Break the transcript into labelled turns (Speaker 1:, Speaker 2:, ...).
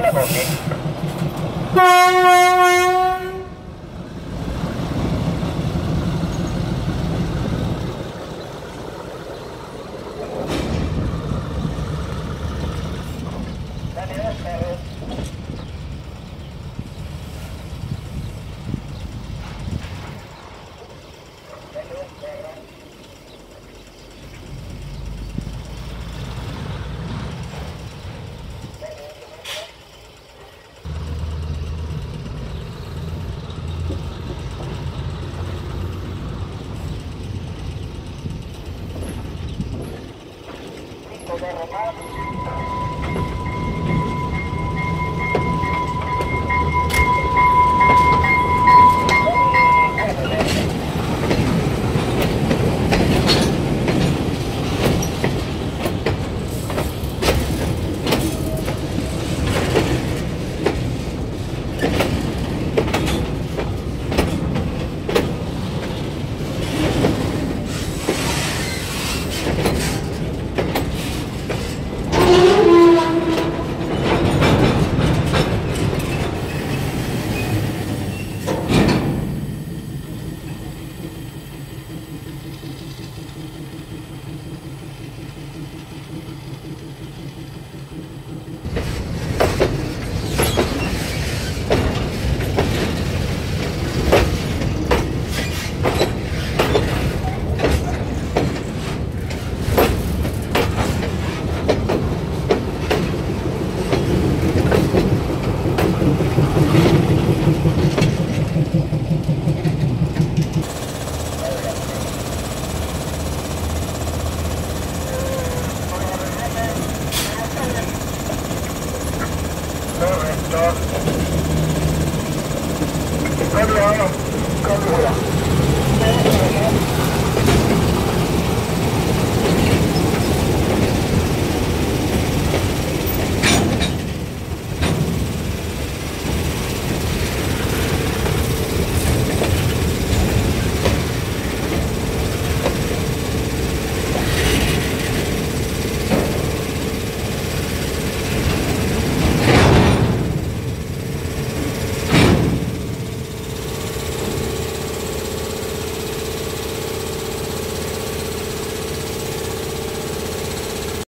Speaker 1: レモンです。derramado. Claro, claro.